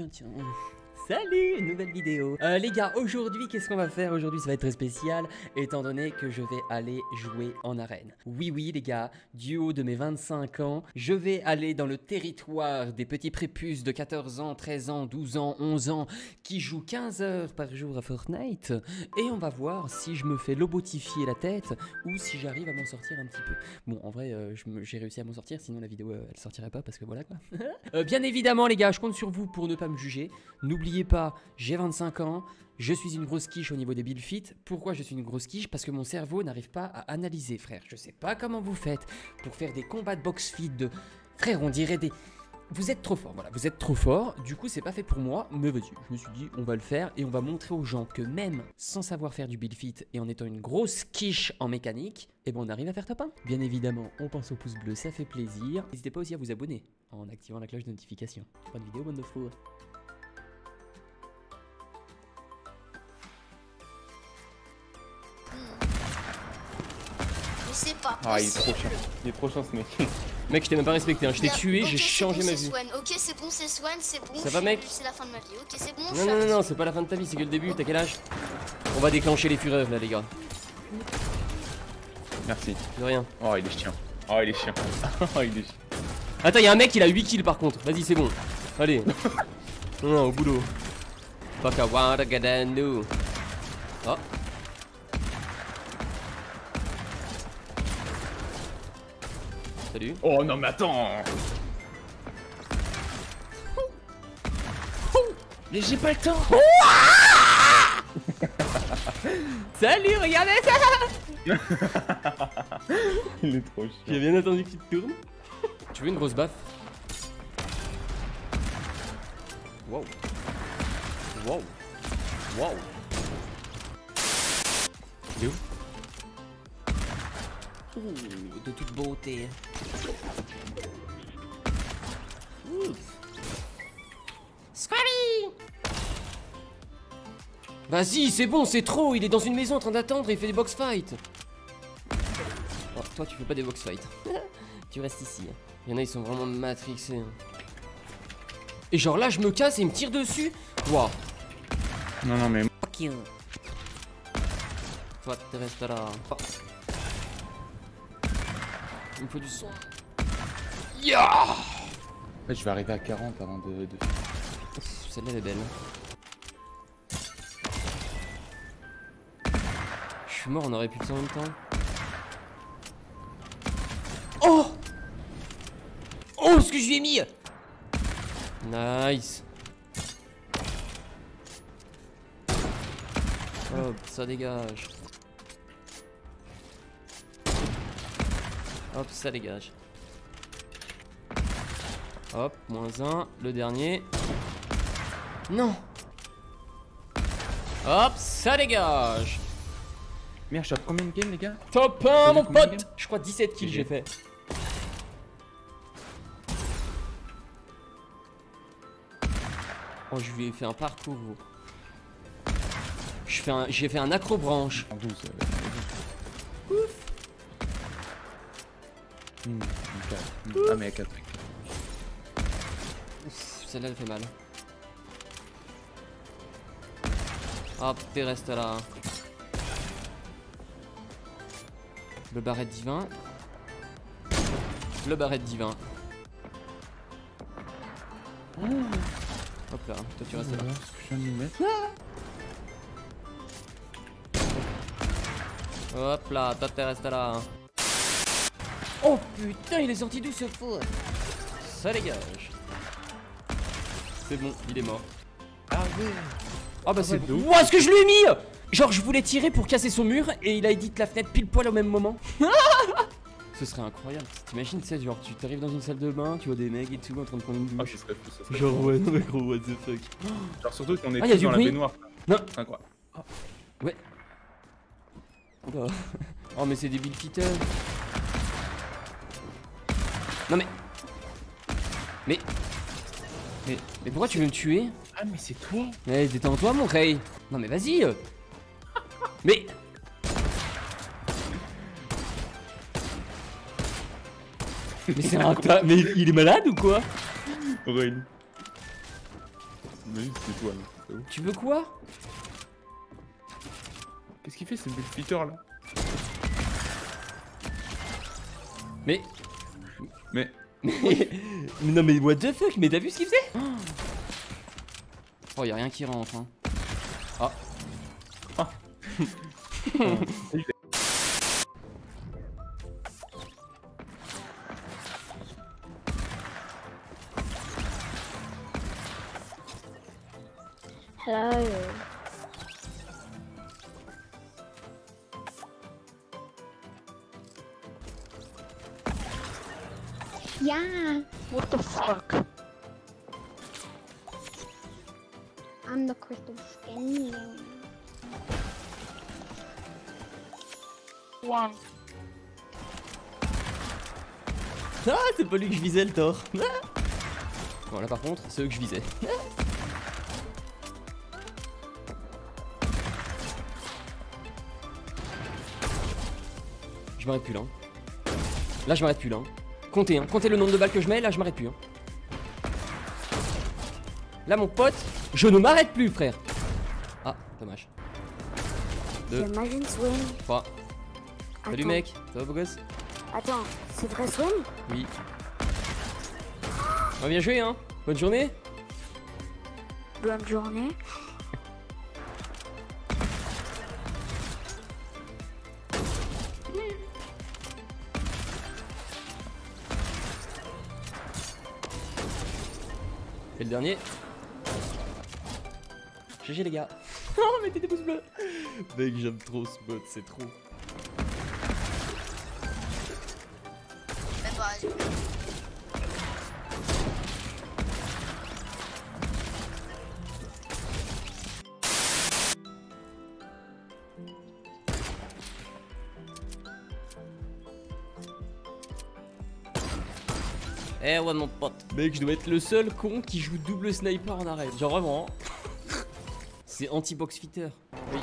殉情嗯。Salut, nouvelle vidéo. Euh, les gars, aujourd'hui, qu'est-ce qu'on va faire? Aujourd'hui, ça va être très spécial, étant donné que je vais aller jouer en arène. Oui, oui, les gars, du haut de mes 25 ans, je vais aller dans le territoire des petits prépuces de 14 ans, 13 ans, 12 ans, 11 ans, qui jouent 15 heures par jour à Fortnite, et on va voir si je me fais lobotifier la tête ou si j'arrive à m'en sortir un petit peu. Bon, en vrai, euh, j'ai réussi à m'en sortir, sinon la vidéo, euh, elle sortirait pas, parce que voilà quoi. Bien évidemment, les gars, je compte sur vous pour ne pas me juger. N'oubliez pas, j'ai 25 ans, je suis une grosse quiche au niveau des build fit. Pourquoi je suis une grosse quiche? Parce que mon cerveau n'arrive pas à analyser, frère. Je sais pas comment vous faites pour faire des combats de box fit de. Frère, on dirait des. Vous êtes trop fort, voilà, vous êtes trop fort. Du coup, c'est pas fait pour moi, mais vas-y. Je me suis dit, on va le faire et on va montrer aux gens que même sans savoir faire du build fit et en étant une grosse quiche en mécanique, eh ben on arrive à faire top 1. Bien évidemment, on pense au pouce bleu, ça fait plaisir. N'hésitez pas aussi à vous abonner en activant la cloche de notification. De vidéo, bonne Ah, il est trop chiant. Il est trop chiant ce mec. Mec, je t'ai même pas respecté, hein. je t'ai tué, j'ai changé bon, ma c'est vie. Swan. Ok, c'est bon, c'est Swan, c'est bon. Ça va, mec C'est la fin de ma vie. Ok, c'est bon. Non, non, non, non, c'est pas la fin de ta vie, c'est que le début, t'as quel âge? On va déclencher les fureurs là, les gars. Merci. De rien. Oh, il est chiant. Oh, il est chiant. Oh, il est chiant. Attends, y'a un mec, il a 8 kills par contre. Vas-y, c'est bon. Allez. non, non, au boulot. Fuck, I wanna get a new. Oh. Salut. Oh non, mais attends Mais j'ai pas le temps Salut, regardez ça Il est trop J'ai chiant. bien attendu qu'il te tourne. Tu veux une grosse baffe? Wow. Wow. Wow. Il est où? Ouh, de toute beauté. Squabby Vas-y, c'est bon, c'est trop. Il est dans une maison en train d'attendre et il fait des box fights. Oh, toi, tu fais pas des box fights. tu restes ici. Il y en a, ils sont vraiment matrixés. Et genre là, je me casse et il me tire dessus. Waouh. Non, non, mais. Fuck you. Toi, tu restes là. Oh. Il me faut du son. Ya En fait, je vais arriver à 40 avant de. Celle-là, elle est belle. Je suis mort, on aurait pu le faire en même temps. Oh Oh, ce que je lui ai mis Nice Hop, ça dégage. Hop, ça dégage. Hop, moins un, le dernier. Non Hop, ça dégage Merde, je suis à combien de games, les gars? Top 1 T'as mon pote Je crois 17 kills j'ai fait. Oh je lui ai fait un parcours gros. Je fais un- J'ai fait un. En 12. Euh... Hmm, Ah, mais à 4. Ouf, Celle-là elle fait mal. Hop, t'es reste là. Le barrette divin. Le barrette divin. Hop là, toi tu restes là. ce que je viens de mettre. Hop là, toi t'es resté là. Oh putain, il est sorti d'où ce fou Ça dégage. C'est bon, il est mort. Ah, ouais. Oh bah c'est ouais, bon. Ouah, ce que je lui ai mis? Genre je voulais tirer pour casser son mur et il a edit la fenêtre pile poil au même moment. Ce serait incroyable. T'imagines, tu sais, genre tu t'arrives dans une salle de bain, tu vois des mecs et tout en train de prendre une douche. serait fou, serait Genre fou. ouais, non mais gros, what the fuck. Genre, surtout qu'on est Ah, y a dans la bruit baignoire. Non. C'est incroyable. Ouais. Oh mais c'est des Bill Fitter. Non mais. Mais. Mais, mais pourquoi tu veux me tuer? Ah, mais c'est toi Mais détends-toi mon Ray Non mais vas-y euh. Mais Mais c'est un tas Mais il est malade ou quoi? Aurélie. Imagine c'est toi là. Tu veux quoi? Qu'est-ce qu'il fait ce bullfitter là? Mais. Mais. mais non, mais what the fuck Mais t'as vu ce qu'il faisait Oh, y'a rien qui rentre, hein. Ah. Ah. Hello. I'm the crystal skin. One. Ah, c'est pas lui que je visais le tort. Ah. Bon, là par contre, c'est eux que je visais. Je m'arrête plus là. Là, je m'arrête plus là. Comptez, hein. comptez le nombre de balles que je mets, là, je m'arrête plus. hein. Là, mon pote, je ne m'arrête plus, frère. Ah, dommage. Deux. J'imagine Swim. 3. Salut, mec. Ça va, beau gosse Attends, c'est vrai Swim Oui. On va bien joué, hein Bonne journée Bonne journée. Et le dernier. GG les gars. Oh, mettez des pouces bleus. Mec, j'aime trop ce mode, c'est trop. Eh ouais, mon pote. Mec, je dois être le seul con qui joue double sniper en arène. Genre vraiment. C'est anti-box fitter. Oui.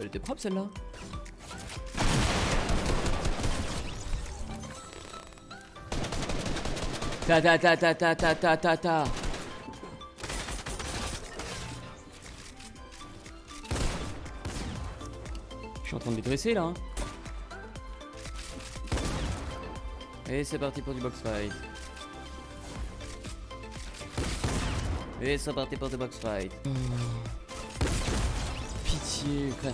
Elle était propre celle-là. Ta ta ta ta ta ta ta ta ta. Je suis en train de les dresser là. hein. Et c'est parti pour du box fight. Et c'est parti pour du box fight. Pitié, frère.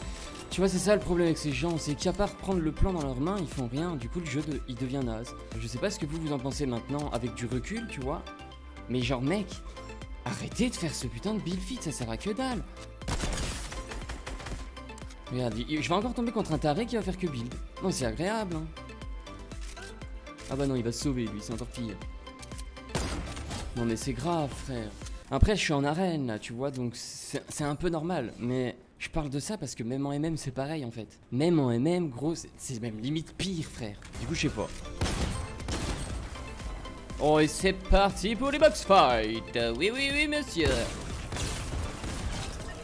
Tu vois, c'est ça le problème avec ces gens, c'est qu'à part prendre le plan dans leurs mains, ils font rien. Du coup, le jeu, il devient naze. Je sais pas ce que vous en pensez maintenant avec du recul, tu vois. Mais genre, mec, arrêtez de faire ce putain de build fit, ça sert à que dalle. Regarde, je vais encore tomber contre un taré qui va faire que build. Non, c'est agréable, hein. Ah bah non, il va se sauver lui, c'est encore pire. Non mais c'est grave, frère. Après, je suis en arène là, tu vois, donc c'est un peu normal. Mais je parle de ça parce que même en MM, c'est pareil en fait. Même en MM, gros, c'est- même limite pire, frère. Du coup, je sais pas. Oh, et c'est parti pour les box fight. Euh, Oui, oui, oui, monsieur.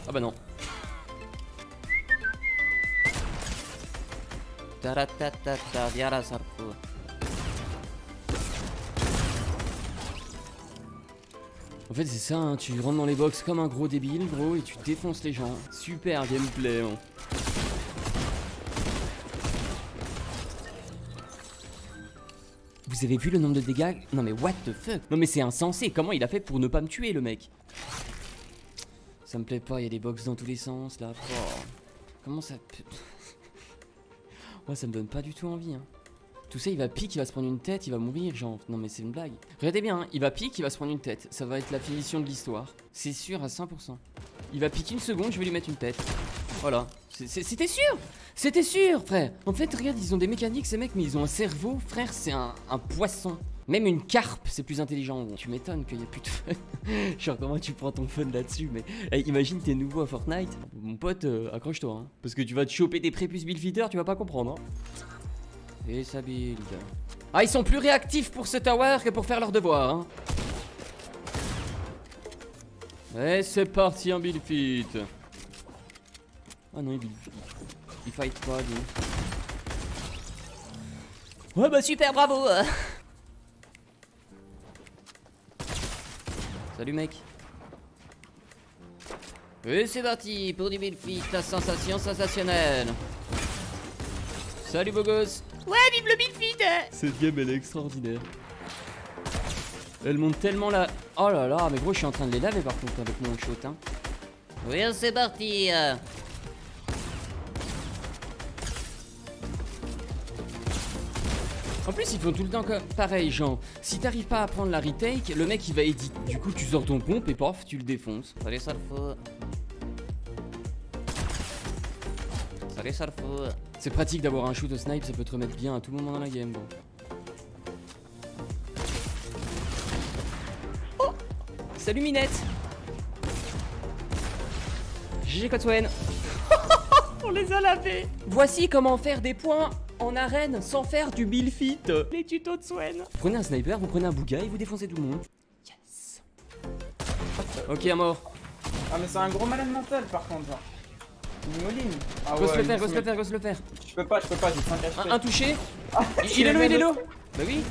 Ah bah non. Taratatata, Diara Sarko. En fait, c'est ça, hein, tu rentres dans les box comme un gros débile, gros, et tu défonces les gens. Super gameplay, hein. Vous avez vu le nombre de dégâts? Non mais what the fuck? Non mais c'est insensé, comment il a fait pour ne pas me tuer le mec? Ça me plaît pas, il y a des box dans tous les sens là. Oh. Comment ça... Ouais, ça me donne pas du tout envie, hein. Tout ça, il va pique, il va se prendre une tête, il va mourir, genre. Non, mais c'est une blague. Regardez bien, hein, il va pique, il va se prendre une tête. Ça va être la finition de l'histoire. C'est sûr à 100%. Il va piquer une seconde, je vais lui mettre une tête. Voilà. C'était sûr C'était sûr, frère En fait, regarde, ils ont des mécaniques, ces mecs, mais ils ont un cerveau, frère, c'est un, poisson. Même une carpe, c'est plus intelligent. Bon, tu m'étonnes qu'il y a plus de fun. Genre, comment tu prends ton fun là-dessus Mais eh, imagine, t'es nouveau à Fortnite. Mon pote, euh, accroche-toi. Hein, parce que tu vas te choper des prépuces Bill tu vas pas comprendre. Hein. Et ça build. Ah, ils sont plus réactifs pour ce tower que pour faire leur devoir. Hein. Et c'est parti un build fit. Ah non, il build fit. Il fight pas, lui. Ouais, bah super, bravo. Salut mec. Et c'est parti pour du feet, la sensation sensationnelle. Salut beau gosse. Ouais, vive le feet Cette game elle est extraordinaire. Elle monte tellement la... Oh là là, mais gros je suis en train de les laver par contre avec mon shot hein. Oui, c'est parti En plus, ils font tout le temps comme pareil, genre, si t'arrives pas à prendre la retake, le mec il va edit. Du coup, tu sors ton pompe et paf, tu le défonces. Allez, ça le faut. C'est pratique d'avoir un shoot au snipe, ça peut te remettre bien à tout moment dans la game. Bon. Oh Salut Minette GG Cotswen On les a lavés Voici comment faire des points en arène sans faire du build fit. Les tutos de Swen. Prenez un sniper, vous prenez un bouga et vous défoncez tout le monde. Yes. Ok, à mort. Ah, mais c'est un gros malade mental par contre. Genre. Moline. Ah ouais, le faire, il grosse se le faire, grosse le faire. Je peux pas, je peux pas, j'ai 5 HP. Un, un touché. Ah, Il, il est low, il est low. Bah oui.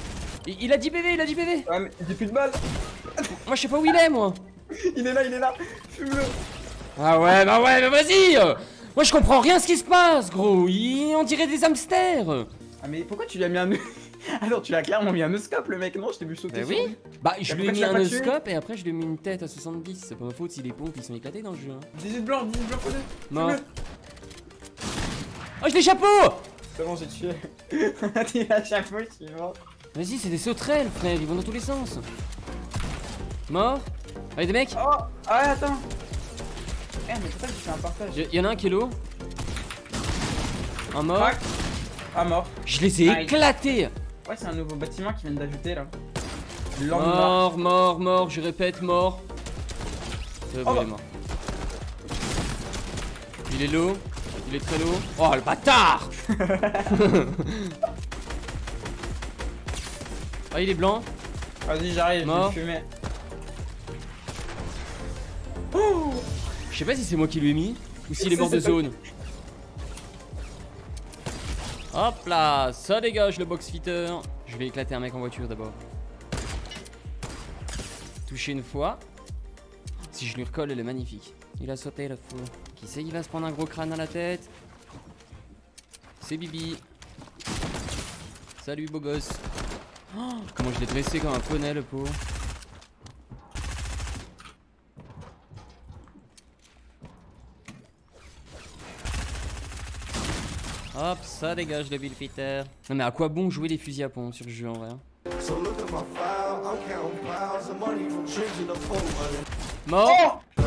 Il, il a 10 PV, il a 10 PV. Ouais, mais j'ai plus de balles. Moi, je sais pas où il est, moi. Il est là, il est là. Fume-le. Ah ouais, bah ouais, mais vas-y. Moi, je comprends rien ce qui se passe, gros. Il- on dirait des hamsters. Ah, mais pourquoi tu lui as mis un nœud? Alors, tu l'as clairement mis un scope, le mec, non? Je t'ai vu sauter. Bah sur oui. lui. Bah, je lui ai mis tu l'as un scope et après, je lui ai mis une tête à 70. C'est pas ma faute si les pompes ils sont éclatés dans le jeu. Hein. 18 blancs, 18 blancs, prenez. Mort. Fume-le. Oh, je l'ai chapeau. C'est bon, j'ai tué. Tu chaque fois, je suis mort. Vas-y, c'est des sauterelles, frère, ils vont dans tous les sens. Mort Allez, des mecs Oh Ah, ouais, attends. Eh, mais pourquoi tu fais un partage Il y en a un qui est low. Un mort. Crac. Ah, mort. Je les ai Nice. éclatés. Ouais, c'est un nouveau bâtiment qu'ils viennent d'ajouter là. Mort, mort, mort, je répète, mort. C'est bon, Oh il est mort. Il est low. Il est très low. Oh, le bâtard Ah, il est blanc. Vas-y, j'arrive, je vais fumer. Je sais pas si c'est moi qui lui ai mis ou s'il est mort de zone. Hop là, ça dégage le box fitter. Je vais éclater un mec en voiture d'abord. Toucher une fois. Si je lui recolle, elle est magnifique. Il a sauté le fou. Qui sait, il va se prendre un gros crâne à la tête. C'est Bibi. Salut beau gosse. Oh, comment je l'ai dressé comme un poney le pauvre. Hop, ça dégage le Bill Peter. Non mais à quoi bon jouer les fusils à pompe sur le jeu en vrai hein. Mort Oh